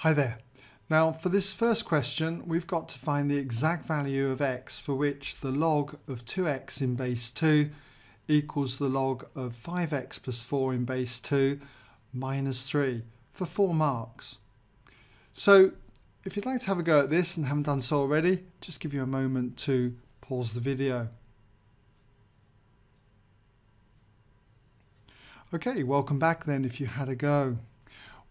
Hi there. Now for this first question we've got to find the exact value of x for which the log of 2x in base 2 equals the log of 5x plus 4 in base 2 minus 3 for 4 marks. So if you'd like to have a go at this and haven't done so already, just give you a moment to pause the video. Okay, welcome back then if you had a go.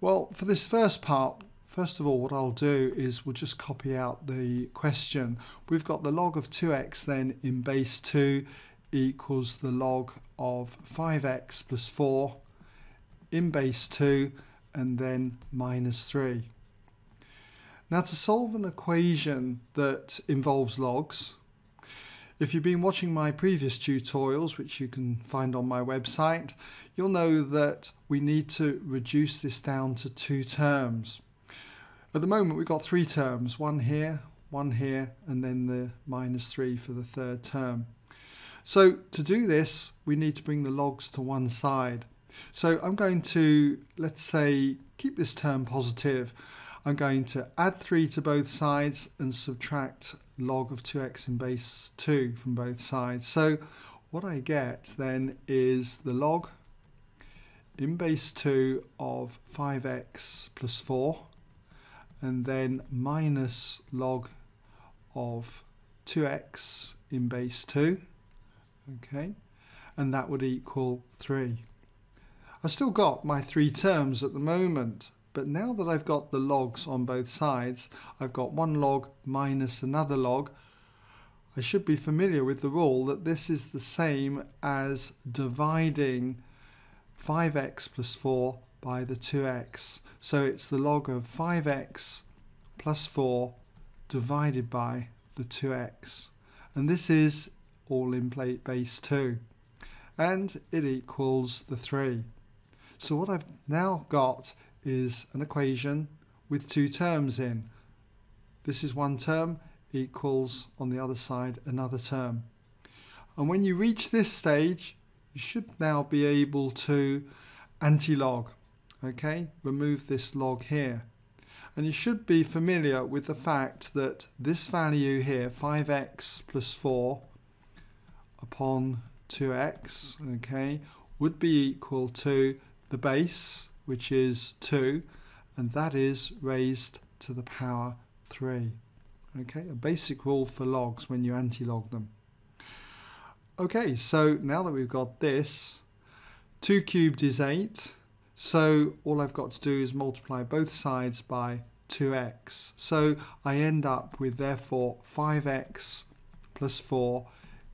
Well, for this first part, First of all, what I'll do is we'll just copy out the question. We've got the log of 2x then in base 2 equals the log of 5x plus 4 in base 2 and then minus 3. Now to solve an equation that involves logs, if you've been watching my previous tutorials, which you can find on my website, you'll know that we need to reduce this down to two terms. At the moment we've got three terms, one here, one here, and then the minus 3 for the third term. So to do this, we need to bring the logs to one side. So I'm going to, let's say, keep this term positive. I'm going to add 3 to both sides and subtract log of 2x in base 2 from both sides. So what I get then is the log in base 2 of 5x plus 4 and then minus log of 2x in base 2 okay? And that would equal 3 I've still got my three terms at the moment but now that I've got the logs on both sides I've got one log minus another log I should be familiar with the rule that this is the same as dividing 5x plus 4 by the 2x. So it's the log of 5x plus 4 divided by the 2x. And this is all in base 2. And it equals the 3. So what I've now got is an equation with two terms in. This is one term equals on the other side another term. And when you reach this stage, you should now be able to anti-log okay remove this log here. And you should be familiar with the fact that this value here 5x plus 4 upon 2x okay would be equal to the base which is 2 and that is raised to the power 3 okay a basic rule for logs when you anti-log them. Okay so now that we've got this 2 cubed is 8 so all I've got to do is multiply both sides by 2x. So I end up with therefore 5x plus 4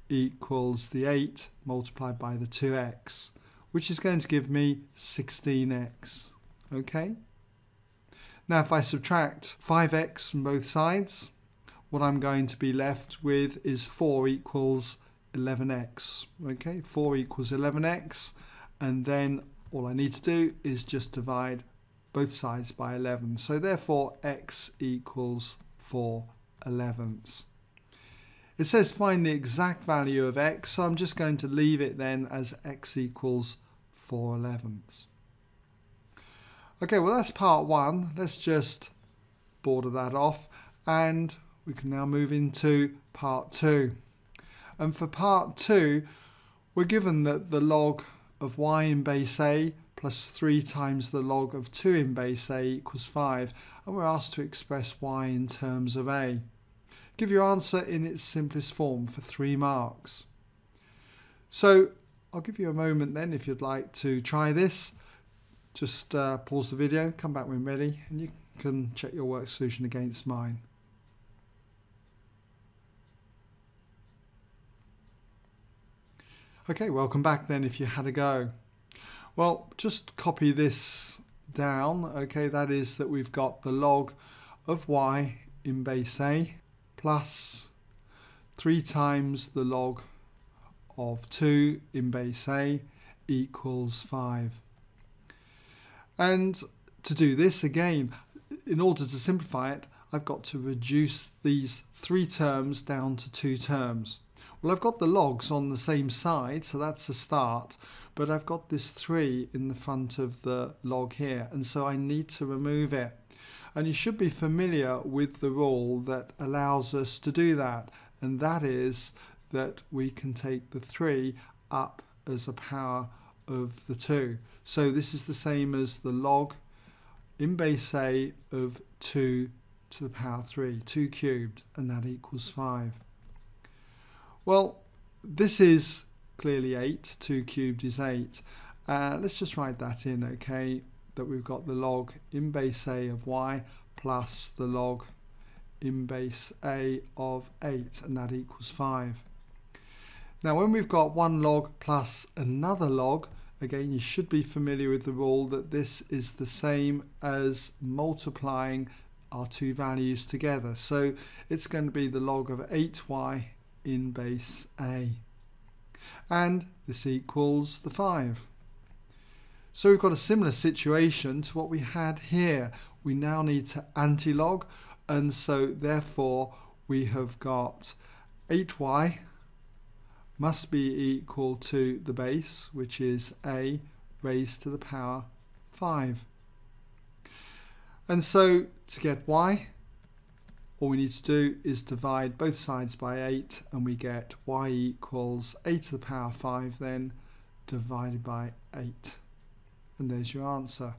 equals the 8 multiplied by the 2x, which is going to give me 16x. Okay? Now if I subtract 5x from both sides, what I'm going to be left with is 4 equals 11x. Okay, 4 equals 11x, and then all I need to do is just divide both sides by 11. So therefore x equals 4 elevenths. It says find the exact value of x, so I'm just going to leave it then as x equals 4 elevenths. Okay, well that's part one. Let's just border that off and we can now move into part two. And for part two, we're given that the log of y in base a plus 3 times the log of 2 in base a equals 5 and we're asked to express y in terms of a. Give your answer in its simplest form for 3 marks. So I'll give you a moment then if you'd like to try this. Just uh, pause the video, come back when ready and you can check your work solution against mine. Okay, welcome back then if you had a go. Well, just copy this down. Okay, that is that we've got the log of y in base a plus 3 times the log of 2 in base a equals 5. And to do this again, in order to simplify it, I've got to reduce these three terms down to two terms. Well, I've got the logs on the same side, so that's a start, but I've got this 3 in the front of the log here, and so I need to remove it. And you should be familiar with the rule that allows us to do that. And that is that we can take the 3 up as a power of the 2. So this is the same as the log in base a of 2 to the power 3, 2 cubed, and that equals 5. Well, this is clearly 8, 2 cubed is 8. Uh, let's just write that in, okay, that we've got the log in base a of y plus the log in base a of 8, and that equals 5. Now when we've got one log plus another log, again you should be familiar with the rule that this is the same as multiplying our two values together. So it's going to be the log of 8y in base a. And this equals the 5. So we've got a similar situation to what we had here. We now need to anti-log and so therefore we have got 8y must be equal to the base which is a raised to the power 5. And so to get y all we need to do is divide both sides by 8 and we get y equals a to the power 5 then divided by 8. And there's your answer.